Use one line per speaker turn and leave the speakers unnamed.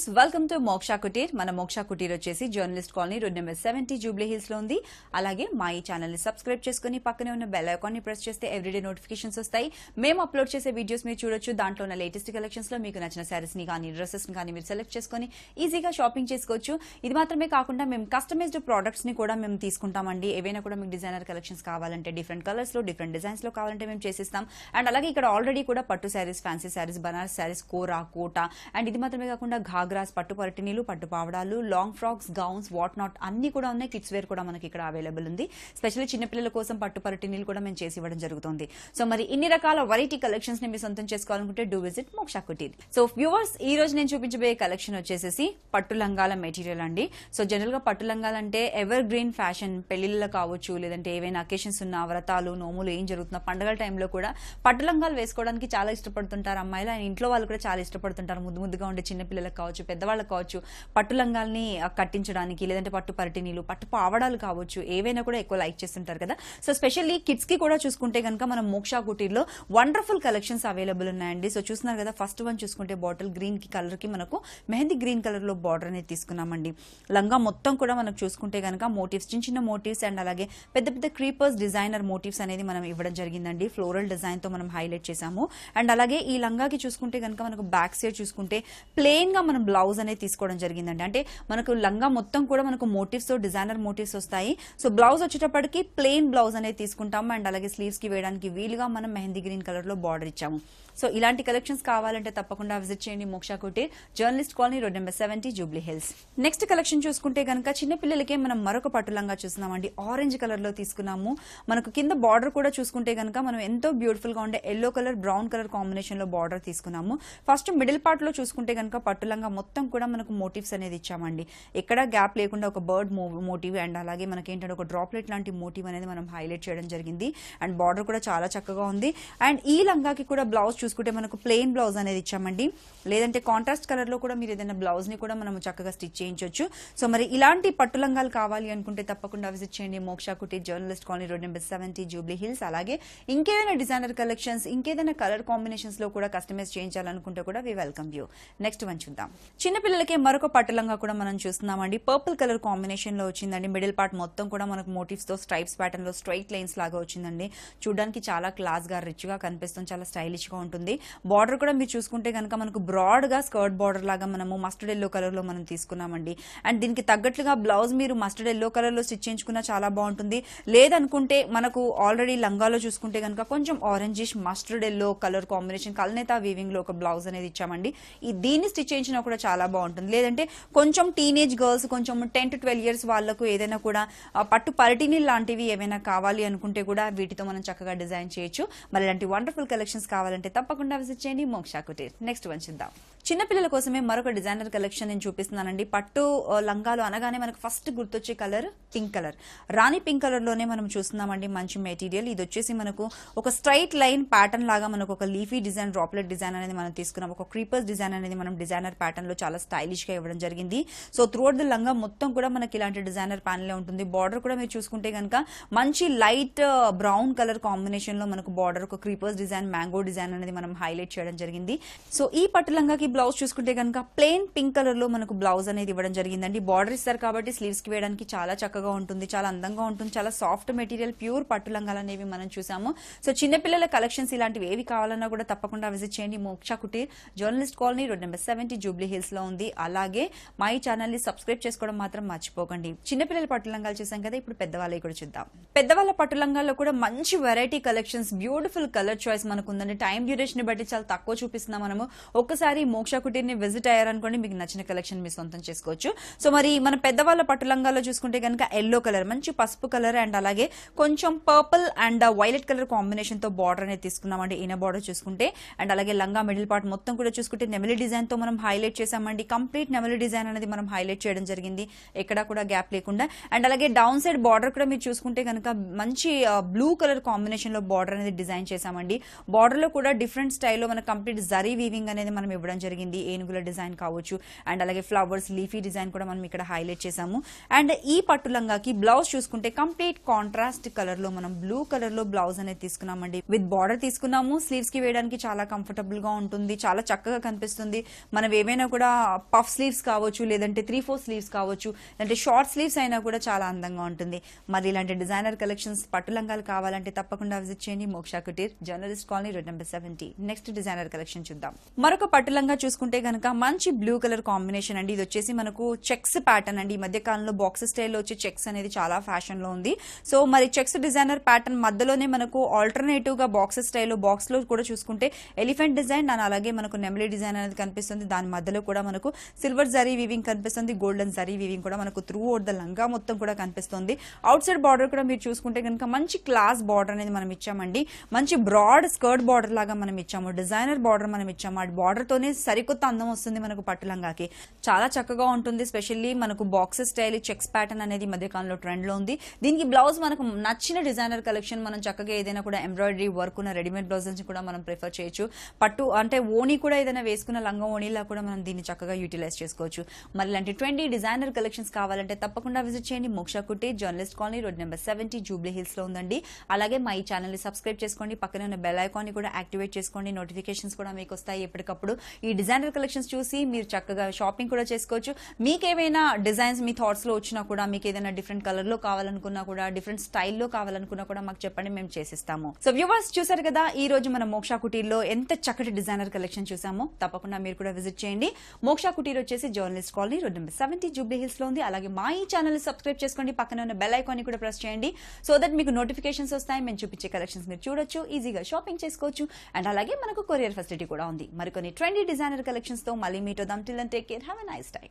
Friends welcome to Moksha Kutir. మన మోక్షా కుటీర్ వచ్చేసి journalist colony road number seventy Jubilee హిల్స్లో ఉంది. అలాగే మా ఈ ఛానల్ని సబ్స్క్రైబ్ చేసుకుని పక్కనే ఉన్న బెల్ ఐకాన్ని ప్రెస్ చేస్తే ఎవ్రీడే నోటిఫికేషన్స్ వస్తాయి. మేము అప్లోడ్ చేసే వీడియోస్ మీరు చూడొచ్చు. దాంట్లో ఉన్న లేటెస్ట్ కలెక్షన్స్లో మీకు నచ్చిన శారీస్ని కానీ డ్రెస్సెస్ని కానీ మీరు సెలెక్ట్ చేసుకుని ఈజీగా షాపింగ్ చేసుకోవచ్చు. ఇది మాత్రమే కాకుండా మేము కస్టమైజ్డ్ ప్రొడక్ట్స్ని కూడా మేము తీసుకుంటామండి. ఏవైనా కూడా మీకు డిజైనర్ కలెక్షన్స్ కావాలంటే డిఫరెంట్ కలర్స్లో డిఫరెంట్ డిజైన్స్లో కావాలంటే మేము చేసిస్తాం. అండ్ అలాగే ఇక్కడ ఆల్రెడీ కూడా పట్టు saris fancy saris Banaras saris kora Kota. And ఇది మాత్రమే కాకుండా ఘాగ్ గాగ్రాస్ పట్టు పరిటినీలు పట్టు పావడాలు long frocks gowns what not అన్ని కూడా ఉన్నాయి. కిడ్స్ వేర్ కూడా మనకి ఇక్కడ అవైలబుల్ ఉంది. స్పెషల్లీ చిన్నపిల్లల కోసం పట్టు పరిటినీలు కూడా మేము చేసి ఇవ్వడం జరుగుతుంది. సో మరి ఇన్ని రకాల వెరైటీ కలెక్షన్స్ని మీరు సొంతం చేసుకోవాలనుకుంటే do visit Moksha Kutir. So viewers ఈ రోజు నేను చూపించబోయే కలెక్షన్ వచ్చేసి పట్టు లంగాల మెటీరియల్ అండి. సో జనరల్గా పట్టు లంగాలంటే ఎవర్ గ్రీన్ ఫ్యాషన్ పెళ్ళిళ్ళ కావచ్చు లేదంటే ఏవైనా అకేషన్స్ ఉన్న వ్రతాలు నోములు ఏం జరుగుతున్నా పండగల టైంలో కూడా పట్టు లంగాలు వేసుకోవడానికి చాలా ఇష్టపడుతుంటారు అమ్మాయిలు. అండ్ ఇంట్లో వాళ్ళు కూడా చాలా ఇష్టపడుతుంటారు. ముద్దు ముద్దుగా ఉండే చిన్న పిల్లలకు కావచ్చు పెద్దవాళ్ళకి కావచ్చు పట్టు లంగాల్ని కట్టించడానికి లేదంటే పట్టు పరిటినీలు పట్టు పావడాలు కావచ్చు ఏవైనా కూడా ఎక్కువ లైక్ చేస్తుంటారు కదా. సో స్పెషల్లీ కిడ్స్కి కూడా చూసుకుంటే కనుక మనం మోక్షా కుటీర్లో వండర్ఫుల్ కలెక్షన్స్ అవైలబుల్ ఉన్నాయండి. సో చూస్తున్నారు కదా ఫస్ట్ వన్ చూసుకుంటే బాటిల్ గ్రీన్కి కలర్కి మనకు మెహందీ గ్రీన్ కలర్లో బార్డర్ అనేది తీసుకున్నామండి. లంగా మొత్తం కూడా మనం చూసుకుంటే కనుక మోటివ్స్ చిన్న చిన్న మోటివ్స్ అండ్ అలాగే పెద్ద పెద్ద క్రీపర్స్ డిజైనర్ మోటివ్స్ అనేది మనం ఇవ్వడం జరిగిందండి. ఫ్లోరల్ డిజైన్తో మనం హైలైట్ చేసాము అండ్ అలాగే ఈ లంగాకి చూసుకుంటే కనుక మనకు బ్యాక్ సైడ్ చూసుకుంటే ప్లెయిన్గా మనం బ్లౌజ్ అనేది తీసుకోవడం జరిగిందండి. అంటే మనకు లంగా మొత్తం కూడా మనకు మోటివ్స్తో డిజైనర్ మోటివ్స్ వస్తాయి. సో బ్లౌజ్ వచ్చేటప్పటికి ప్లెయిన్ బ్లౌజ్ అనేది తీసుకుంటాము అండ్ అలాగే స్లీవ్స్కి వేయడానికి వీలుగా మనం మెహందీ గ్రీన్ కలర్లో బార్డర్ ఇచ్చాము. సో ఇలాంటి కలెక్షన్స్ కావాలంటే తప్పకుండా విజిట్ చేయండి Moksha Kutir journalist colony road number seventy Jubilee Hills. Next collection చూసుకుంటే కనుక చిన్నపిల్లలకే మనం మరొక పట్టులంగా చూస్తున్నామండి. ఆరెంజ్ కలర్లో తీసుకున్నాము. మనకు కింద బార్డర్ కూడా చూసుకుంటే కనుక మనం ఎంతో బ్యూటిఫుల్గా ఉండే ఎల్లో కలర్ బ్రౌన్ కలర్ కాంబినేషన్లో బార్డర్ తీసుకున్నాము. ఫస్ట్ మిడిల్ పార్ట్లో చూసుకుంటే కనుక పట్టులంగా మొత్తం కూడా మనకు మోటివ్స్ అనేది ఇచ్చామండి. ఎక్కడ గ్యాప్ లేకుండా ఒక బర్డ్ మోటివ్ అండ్ అలాగే మనకి ఏంటంటే ఒక డ్రాప్లెట్ లాంటి మోటివ్ అనేది మనం హైలైట్ చేయడం జరిగింది. అండ్ బార్డర్ కూడా చాలా చక్కగా ఉంది. అండ్ ఈ లంగాకి కూడా బ్లౌజ్ చూసుకుంటే మనకు ప్లెయిన్ బ్లౌజ్ అనేది ఇచ్చామండి. లేదంటే కాంట్రాస్ట్ కలర్లో కూడా మీరు ఏదైనా బ్లౌజ్ని కూడా మనం చక్కగా స్టిచ్ చేయించవచ్చు సో మరి ఇలాంటి పట్టు లంగాలు కావాలి అనుకుంటే తప్పకుండా విజిట్ చేయండి. Moksha Kutir journalist colony road number seventy Jubilee Hills. అలాగే ఇంకేదైనా డిజైనర్ కలెక్షన్స్ ఇంకేదైనా కలర్ కాంబినేషన్స్లో కూడా కస్టమైజ్ చేయించాలనుకుంటే కూడా we welcome you next one చూద్దాం. చిన్నపిల్లలకి మరొక పట్టు లంగా కూడా మనం చూస్తున్నామండి. పర్పుల్ కలర్ కాంబినేషన్లో వచ్చిందండి. మిడిల్ పార్ట్ మొత్తం కూడా మనకు మోటివ్స్తో స్ట్రైప్స్ ప్యాటర్న్లో స్ట్రైట్ లైన్స్ లాగా వచ్చిందండి. చూడడానికి చాలా క్లాస్గా రిచ్గా కనిపిస్తుంది. చాలా స్టైలిష్గా ఉంటుంది. బార్డర్ కూడా మీరు చూసుకుంటే కనుక మనకు బ్రాడ్గా స్కర్ట్ బార్డర్ లాగా మనము మస్టర్డ్ ఎల్లో కలర్లో మనం తీసుకున్నామండి. అండ్ దీనికి తగ్గట్లుగా బ్లౌజ్ మీరు మస్టర్డ్ ఎల్లో కలర్లో స్టిచ్ చేయించుకున్నా చాలా బాగుంటుంది. లేదనుకుంటే మనకు ఆల్రెడీ లంగాలో చూసుకుంటే కనుక కొంచెం orangish mustard yellow colour combination కల్నేత వీవింగ్లో ఒక బ్లౌజ్ అనేది ఇచ్చామండి. ఈ దీన్ని స్టిచ్ చేయించినా కూడా చాలా బాగుంటుంది. లేదంటే కొంచెం టీనేజ్ గర్ల్స్ కొంచెం టెన్ టు ట్వెల్వ్ ఇయర్స్ వాళ్ళకు ఏదైనా కూడా పట్టు పరిటిని లాంటివి ఏమైనా కావాలి అనుకుంటే కూడా వీటితో మనం చక్కగా డిజైన్ చేయొచ్చు. మరి ఇలాంటి వండర్ఫుల్ కలెక్షన్స్ కావాలంటే తప్పకుండా విజిట్ చేయండి. మోక్షా కుటీర్. నెక్స్ట్ వంచిద్దాం చిన్నపిల్లల కోసమే మరొక డిజైనర్ కలెక్షన్ నేను చూపిస్తున్నానండి. పట్టు లంగాలు అనగానే మనకు ఫస్ట్ గుర్తొచ్చే కలర్ పింక్ కలర్ రాణి పింక్ కలర్లోనే మనం చూస్తున్నామండి మంచి మెటీరియల్ ఇది వచ్చేసి మనకు ఒక స్ట్రైట్ లైన్ ప్యాటర్న్ లాగా మనకు ఒక లీఫీ డిజైన్ డ్రాప్లెట్ డిజైన్ అనేది మనం తీసుకున్నాం. ఒక క్రీపర్స్ డిజైన్ అనేది మనం డిజైనర్ ప్యాటర్న్ లో చాలా స్టైలిష్గా ఇవ్వడం జరిగింది. సో త్రూఅవుట్ ద లంగా మొత్తం కూడా మనకి ఇలాంటి డిజైనర్ ప్యానల్ ఉంటుంది. బార్డర్ కూడా మీరు చూసుకుంటే కనుక మంచి లైట్ బ్రౌన్ కలర్ కాంబినేషన్లో మనకు బార్డర్ ఒక క్రీపర్స్ డిజైన్ మ్యాంగో డిజైన్ అనేది మనం హైలైట్ చేయడం జరిగింది. సో ఈ పట్టు లంగాకి బ్లౌజ్ చూసుకుంటే కనుక ప్లెయిన్ పింక్ కలర్లో మనకు బ్లౌజ్ అనేది ఇవ్వడం జరిగిందండి. బార్డర్ ఇస్తారు కాబట్టి స్లీవ్స్కి వేయడానికి చాలా చక్కగా ఉంటుంది చాలా అందంగా ఉంటుంది చాలా సాఫ్ట్ మెటీరియల్ ప్యూర్ పట్టు లంగాలు అనేవి మనం చూసాము. సో చిన్నపిల్లల కలెక్షన్స్ ఇలాంటివి ఏవి కావాలన్నా కూడా తప్పకుండా విజిట్ చేయండి. Moksha Kutir journalist colony road number seventy Jubilee హిల్స్లో ఉంది. అలాగే మై ఈ ఛానల్ని సబ్స్క్రైబ్ చేసుకోవడం మాత్రం మర్చిపోకండి. చిన్నపిల్లల పట్టు లంగాలు చూసాం కదా ఇప్పుడు పెద్దవాళ్ళవి కూడా చూద్దాం. పెద్దవాళ్ళ పట్టు లంగాల్లో కూడా మంచి variety collections beautiful colour choice మనకు ఉందండి టైం డ్యూరేషన్ బట్టి చాలా తక్కువ చూపిస్తున్నాం మనము. ఒక్కసారి మోక్ష కుటీర్ని విజిట్ అయ్యారనుకోండి మీకు నచ్చిన కలెక్షన్ మీ సొంతం చేసుకోవచ్చు. సో మరి మన పెద్దవాళ్ళ పట్టు లంగాల్లో చూసుకుంటే కనుక ఎల్లో కలర్ మంచి పసుపు కలర్ అండ్ అలాగే కొంచెం పర్పుల్ అండ్ వైలెట్ కలర్ కాంబినేషన్తో బార్డర్ అనేది తీసుకున్నామండి. ఇన బార్డర్ చూసుకుంటే. అండ్ అలాగే లంగా మిడిల్ పార్ట్ మొత్తం కూడా చూసుకుంటే నెమలి డిజైన్తో మనం హైలైట్ చేసామండి కంప్లీట్ నెమలి డిజైన్ అనేది మనం హైలైట్ చేయడం జరిగింది. ఎక్కడా కూడా గ్యాప్ లేకుండా. అండ్ అలాగే డౌన్ సైడ్ బార్డర్ కూడా మీరు చూసుకుంటే కనుక మంచి బ్లూ కలర్ కాంబినేషన్లో బార్డర్ అనేది డిజైన్ చేశామండి. బార్డర్లో కూడా డిఫరెంట్ స్టైల్లో మన కంప్లీట్ జరీ వీవింగ్ అనేది మనం ఇవ్వడం జరిగింది. ఏనుగుల డిజైన్ కావచ్చు. అండ్ అలాగే ఫ్లవర్స్ లీఫీ డిజైన్ కూడా మనం ఇక్కడ హైలైట్ చేసాము అండ్ ఈ పట్టు లంగాకి బ్లౌజ్ చూసుకుంటే కంప్లీట్ కాంట్రాస్ట్ కలర్లో మనం బ్లూ కలర్లో బ్లౌజ్ అనేది తీసుకున్నామండి. విత్ బార్డర్ తీసుకున్నాము. స్లీవ్స్కి వేయడానికి చాలా కంఫర్టబుల్గా ఉంటుంది. చాలా చక్కగా కనిపిస్తుంది. మనం ఏమైనా కూడా పఫ్ స్లీవ్స్ కావచ్చు లేదంటే త్రీ ఫోర్ స్లీవ్స్ కావచ్చు లేదంటే షార్ట్ స్లీవ్స్ అయినా కూడా చాలా అందంగా ఉంటుంది. మరి ఇలాంటి డిజైనర్ కలెక్షన్స్ పట్టు లంగాలు కావాలంటే తప్పకుండా విజిట్ చేయండి. Moksha Kutir journalist colony road number seventy next designer collection చూద్దాం. మరొక పట్టు లంగా చూసుకుంటే కనుక మంచి బ్లూ కలర్ కాంబినేషన్ అండి. ఇది వచ్చేసి మనకు చెక్స్ ప్యాటర్న్ అండి. ఈ మధ్య కాలంలో బాక్స్ స్టైల్లో వచ్చే చెక్స్ అనేది చాలా ఫ్యాషన్లో ఉంది. సో మరి చెక్స్ డిజైనర్ ప్యాటర్న్ మధ్యలోనే మనకు ఆల్టర్నేటివ్గా బాక్స్ స్టైల్లో బాక్స్లో కూడా చూసుకుంటే ఎలిఫెంట్ డిజైన్ అండ్ అలాగే మనకు నెమలి డిజైన్ అనేది కనిపిస్తుంది. దాని మధ్యలో కూడా మనకు సిల్వర్ జరీ వీవింగ్ కనిపిస్తుంది గోల్డెన్ జరీ వీవింగ్ కూడా మనకు త్రూ అవుట్ ద లంగా మొత్తం కూడా కనిపిస్తుంది. అవుట్ సైడ్ బార్డర్ కూడా మీరు చూసుకుంటే కనుక మంచి క్లాస్ బార్డర్ అనేది మనం ఇచ్చామండి. మంచి బ్రాడ్ స్కర్ట్ బార్డర్ లాగా మనం ఇచ్చాము. డిజైనర్ బార్డర్ మనం ఇచ్చాము. ఆ బార్డర్ తోనే సరికొత్త అందం వస్తుంది మనకు పట్టు లంగాకి చాలా చక్కగా ఉంటుంది. స్పెషల్లీ మనకు బాక్సెస్ స్టైల్ చెక్స్ ప్యాటర్న్ అనేది మధ్యకాలంలో ట్రెండ్లో ఉంది. దీనికి బ్లౌజ్ మనకు నచ్చిన డిజైనర్ కలెక్షన్ మనం చక్కగా ఏదైనా కూడా ఎంబ్రాయిడరీ వర్క్ ఉన్న రెడీమేడ్ బ్లౌజెస్ కూడా మనం ప్రిఫర్ చేయొచ్చు. పట్టు అంటే ఓణి కూడా ఏదైనా వేసుకున్న లంగా ఓణిలా కూడా మనం దీన్ని చక్కగా యూటిలైజ్ చేసుకోవచ్చు. మరి ఇలాంటి ట్వంటీ డిజైనర్ కలెక్షన్స్ కావాలంటే తప్పకుండా విజిట్ చేయండి. Moksha Kutir journalist colony road number seventy Jubilee హిల్స్లో ఉందండి. అలాగే మా ఈ ఛానల్ని సబ్స్క్రైబ్ చేసుకోండి. పక్కనే ఉన్న బెల్ ఐకాన్ని కూడా యాక్టివేట్ చేసుకోండి. నోటిఫికేషన్స్ కూడా మీకు వస్తాయి ఎప్పటికప్పుడు. ఈ డిజైనర్ కలెక్షన్స్ చూసి మీరు చక్కగా షాపింగ్ కూడా చేసుకోవచ్చు. మీకు ఏమైనా డిజైన్స్ మీ థాట్స్లో వచ్చినా కూడా మీకు ఏదైనా డిఫరెంట్ కలర్లో కావాలనుకున్నా కూడా డిఫరెంట్ స్టైల్లో కావాలనుకున్నా కూడా మాకు చెప్పండి. మేము చేసిస్తాము. సో వ్యూవర్స్ చూసారు కదా ఈ రోజు మన మోక్షా కుటీర్లో ఎంత చక్కటి డిజైనర్ కలెక్షన్ చూసామో తప్పకుండా మీరు కూడా విజిట్ చేయండి. మోక్ష కుటీర్ వచ్చేసి journalist colony road number seventy Jubilee హిల్స్లో ఉంది. అలాగే మా ఈ ఛానల్ సబ్స్క్రైబ్ చేసుకోండి. పక్కన ఉన్న బెల్ ఐకాన్ కూడా ప్రెస్ చేయండి. సో దట్ మీకు నోటిఫికేషన్స్ వస్తాయి. మేము చూపించే కలెక్షన్స్ మీరు చూడొచ్చు. ఈజీగా షాపింగ్ చేసుకోవచ్చు. అండ్ అలాగే మనకు కొరియర్ ఫెసిలిటీ కూడా ఉంది. మరికొన్ని ట్రెండీ డిజైనర్ కలెక్షన్స్తో మళ్ళీ మీటో dum till and take care have a nice time